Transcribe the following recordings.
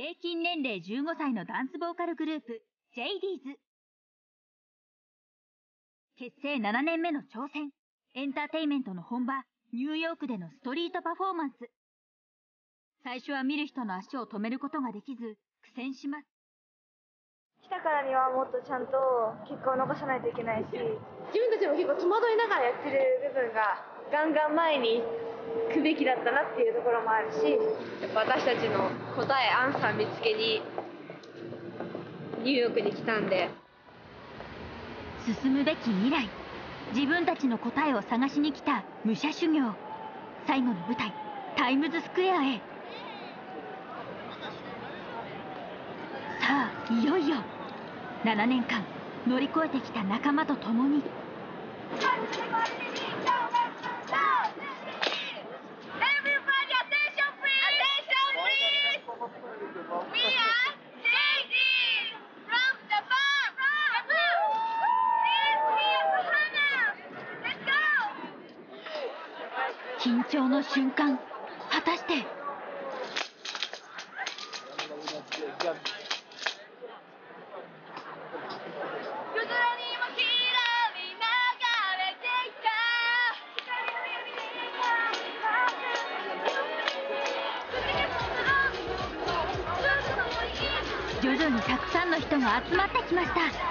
平均年齢15歳のダンスボーカルグループ JD's 結成7年目の挑戦。エンターテイメントの本場ニューヨークでのストリートパフォーマンス。最初は見る人の足を止めることができず苦戦します。来たからにはもっとちゃんと結果を残さないといけないし自分たちも結構戸惑いながらやってる部分がガンガン前に行くべきだったなっていうところもあるしやっぱ私たちの答えアンサー見つけにニューヨークに来たんで。進むべき未来。自分たちの答えを探しに来た武者修行。最後の舞台タイムズスクエアへ。さあいよいよ。7年間乗り越えてきた仲間と共に緊張の瞬間果たして。徐々にたくさんの人が集まってきました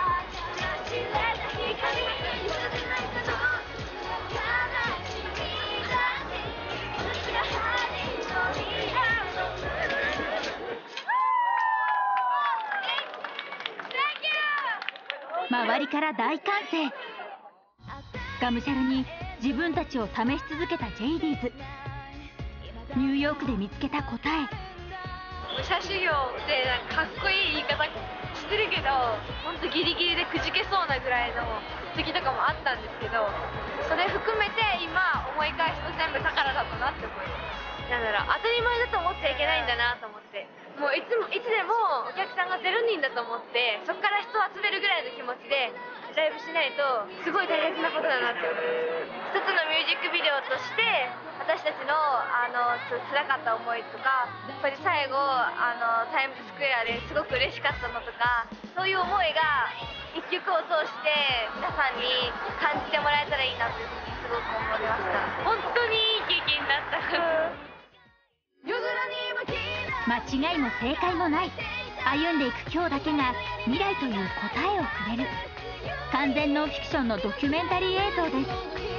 周りから大歓声。がむしゃらに自分たちを試し続けた JD's ニューヨークで見つけた答え。武者修行ってなんかかっこいい言い方してるけど本当ギリギリでくじけそうなぐらいの時とかもあったんですけどそれ含めて今思い返すと全部宝だったなって思います。なんだろう当たり前だと思っちゃいけないんだなと思ってもういつもいつでもお客さんが0人だと思ってそこから人を集めるぐらいの気持ちでライブしないとすごい大切なことだなって思います。一つのミュージックビデオとして私たちのあのちょっと辛かった思いとかやっぱり最後あのタイムズスクエアですごく嬉しかったのとかそういう思いが一曲を通して皆さんに感じてもらえたらいいなというふうにすごく思いました。本当にいい経験だった間違いも正解もない。歩んでいく今日だけが未来という答えをくれる。完全ノンフィクションのドキュメンタリー映像です。